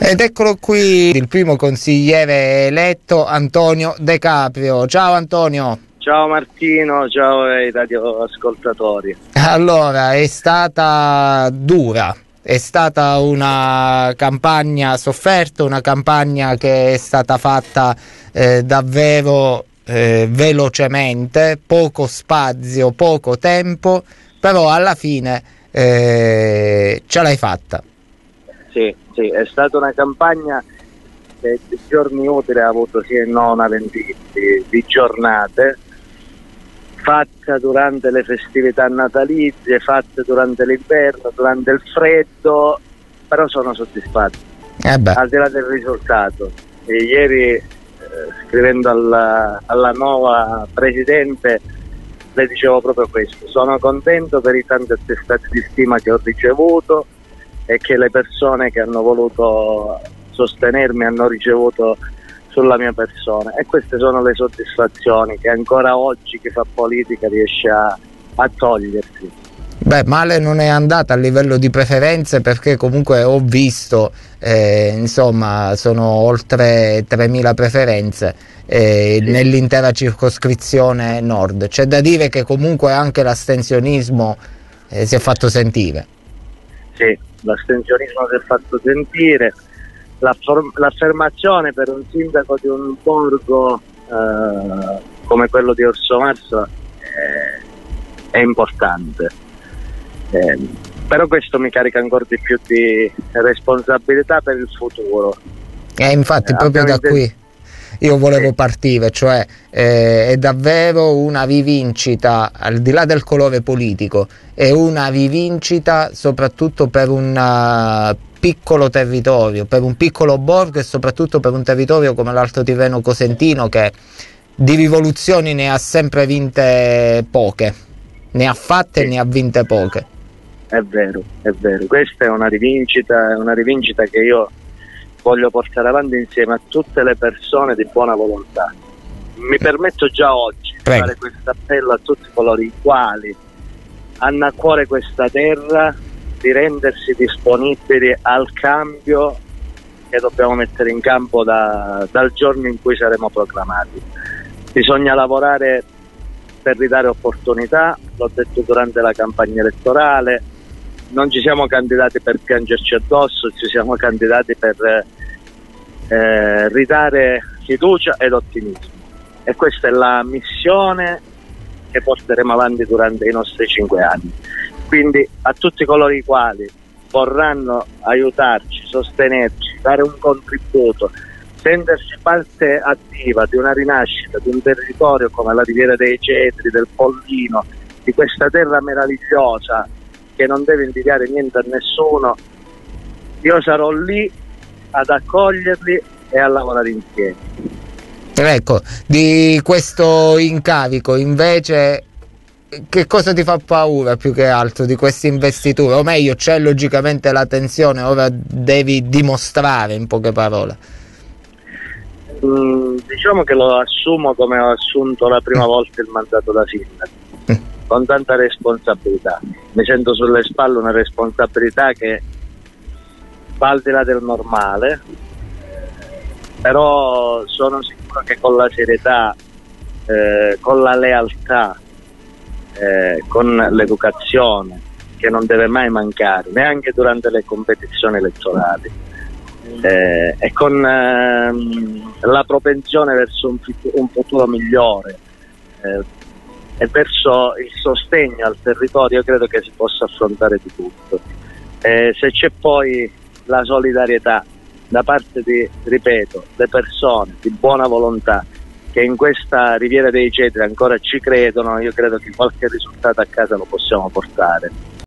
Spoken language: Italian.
Ed eccolo qui il primo consigliere eletto Antonio De Caprio. Ciao Antonio. Ciao Martino, ciao ai radioascoltatori. Allora, è stata dura, è stata una campagna sofferta, una campagna che è stata fatta eh, davvero eh, velocemente, poco spazio, poco tempo, però alla fine eh, ce l'hai fatta. Sì, sì, è stata una campagna che di giorni utili ha avuto sia in non di, di, di giornate fatta durante le festività natalizie, fatte durante l'inverno, durante il freddo, però sono soddisfatto. Eh al di là del risultato. E ieri eh, scrivendo alla, alla nuova presidente le dicevo proprio questo, sono contento per i tanti attestati di stima che ho ricevuto e che le persone che hanno voluto sostenermi hanno ricevuto sulla mia persona e queste sono le soddisfazioni che ancora oggi chi fa politica riesce a, a togliersi. Beh, male non è andata a livello di preferenze perché comunque ho visto, eh, insomma, sono oltre 3.000 preferenze eh, sì. nell'intera circoscrizione nord. C'è da dire che comunque anche l'astensionismo eh, si è fatto sentire. Sì, l'astensionismo si è fatto sentire, l'affermazione per un sindaco di un borgo eh, come quello di Orso Marso è, è importante. Eh, però questo mi carica ancora di più di responsabilità per il futuro. Eh, infatti, proprio da qui io volevo partire, cioè eh, è davvero una rivincita, al di là del colore politico, è una rivincita soprattutto per un uh, piccolo territorio, per un piccolo borgo e soprattutto per un territorio come l'Alto Tirreno Cosentino che di rivoluzioni ne ha sempre vinte poche, ne ha fatte e ne ha vinte poche. È vero, è vero, questa è una rivincita, è una rivincita che io voglio portare avanti insieme a tutte le persone di buona volontà. Mi permetto già oggi di fare questo appello a tutti coloro i quali hanno a cuore questa terra di rendersi disponibili al cambio che dobbiamo mettere in campo da, dal giorno in cui saremo proclamati. Bisogna lavorare per ridare opportunità, l'ho detto durante la campagna elettorale, non ci siamo candidati per piangerci addosso, ci siamo candidati per eh, ridare fiducia ed ottimismo. E questa è la missione che porteremo avanti durante i nostri cinque anni. Quindi a tutti coloro i quali vorranno aiutarci, sostenerci, dare un contributo, sentirsi parte attiva di una rinascita di un territorio come la Riviera dei Cetri, del Pollino, di questa terra meravigliosa che non deve indicare niente a nessuno, io sarò lì ad accoglierli e a lavorare insieme. Ecco, di questo incarico invece che cosa ti fa paura più che altro di questa investitura? O meglio, c'è logicamente la tensione, ora devi dimostrare in poche parole. Mm, diciamo che lo assumo come ho assunto la prima volta il mandato da sindaco, mm. con tanta responsabilità. Mi sento sulle spalle una responsabilità che va al di là del normale, però sono sicuro che con la serietà, eh, con la lealtà, eh, con l'educazione che non deve mai mancare, neanche durante le competizioni elettorali, eh, e con ehm, la propensione verso un, un futuro migliore eh, e verso il sostegno al territorio, credo che si possa affrontare di tutto. Eh, se c'è poi la solidarietà da parte di, ripeto, le persone di buona volontà che in questa Riviera dei Cetri ancora ci credono, io credo che qualche risultato a casa lo possiamo portare.